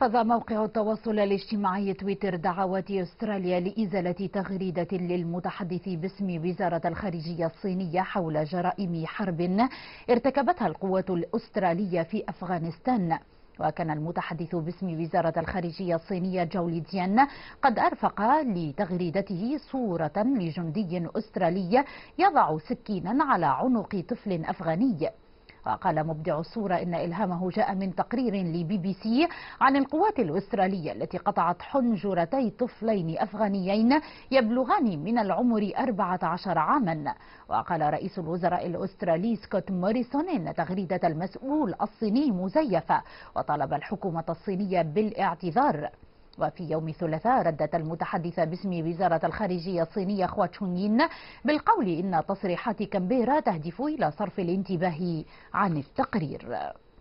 حفظ موقع التواصل الاجتماعي تويتر دعوات أستراليا لإزالة تغريدة للمتحدث باسم وزارة الخارجية الصينية حول جرائم حرب ارتكبتها القوات الأسترالية في أفغانستان. وكان المتحدث باسم وزارة الخارجية الصينية جولي ديان قد أرفق لتغريدته صورة لجندي أسترالي يضع سكينا على عنق طفل أفغاني. وقال مبدع الصورة إن إلهامه جاء من تقرير لبي بي سي عن القوات الأسترالية التي قطعت حنجرتي طفلين أفغانيين يبلغان من العمر 14 عاما. وقال رئيس الوزراء الأسترالي سكوت موريسون إن تغريدة المسؤول الصيني مزيفة وطلب الحكومة الصينية بالإعتذار. وفي يوم الثلاثاء ردت المتحدثة باسم وزارة الخارجية الصينية خوا تشونين بالقول إن تصريحات كامبيرا تهدف إلى صرف الانتباه عن التقرير.